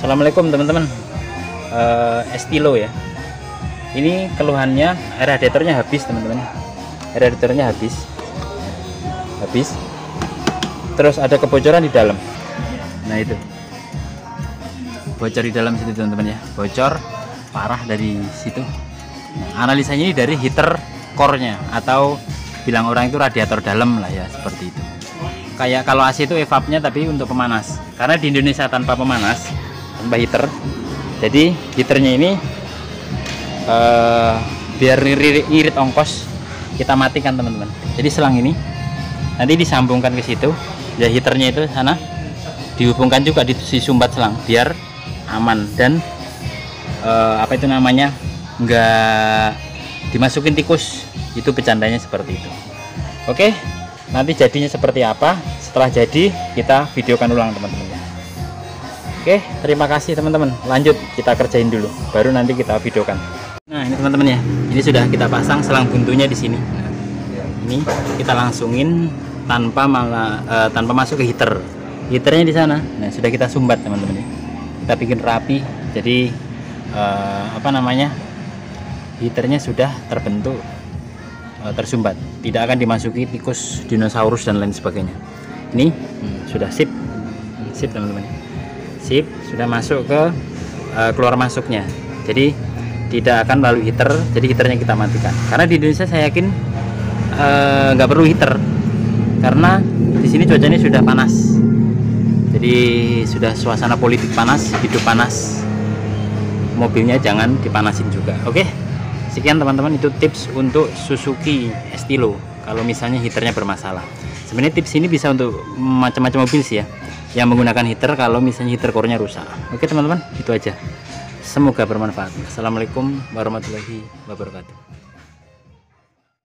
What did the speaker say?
Assalamualaikum teman-teman. Uh, Estilo ya. Ini keluhannya radiatornya habis teman-teman. Radiatornya habis. Habis. Terus ada kebocoran di dalam. Nah itu. Bocor di dalam situ teman-teman ya. Bocor parah dari situ. Analisanya ini dari heater core-nya atau bilang orang itu radiator dalam lah ya seperti itu. Kayak kalau AC itu evapnya tapi untuk pemanas. Karena di Indonesia tanpa pemanas tanpa heater. Jadi heaternya ini uh, biar irit, irit ongkos kita matikan teman-teman. Jadi selang ini nanti disambungkan ke situ. Ya heaternya itu sana. Dihubungkan juga di si sumbat selang biar aman. Dan uh, apa itu namanya enggak dimasukin tikus. Itu bercandanya seperti itu. Oke nanti jadinya seperti apa? Setelah jadi kita videokan ulang teman-teman Oke, terima kasih teman-teman. Lanjut kita kerjain dulu, baru nanti kita videokan. Nah, ini teman-teman ya. Ini sudah kita pasang selang buntunya di sini. Nah, ini kita langsungin tanpa malah uh, tanpa masuk ke heater. Heaternya di sana. Nah, sudah kita sumbat teman-teman ya. Kita bikin rapi. Jadi uh, apa namanya? Heaternya sudah terbentuk uh, tersumbat. Tidak akan dimasuki tikus, dinosaurus dan lain sebagainya. Ini hmm, sudah sip. Sip teman-teman sip sudah masuk ke uh, keluar masuknya. Jadi tidak akan melalui heater jadi heaternya kita matikan. Karena di Indonesia saya yakin eh, nggak uh, perlu heater. Karena di sini cuacanya sudah panas. Jadi sudah suasana politik panas hidup panas. Mobilnya jangan dipanasin juga oke? Sekian teman-teman itu tips untuk Suzuki Estilo kalau misalnya heaternya bermasalah. Sebenarnya tips ini bisa untuk macam-macam mobil sih ya yang menggunakan heater kalau misalnya heater core-nya rusak. Oke teman-teman, itu aja. Semoga bermanfaat. Assalamualaikum warahmatullahi wabarakatuh.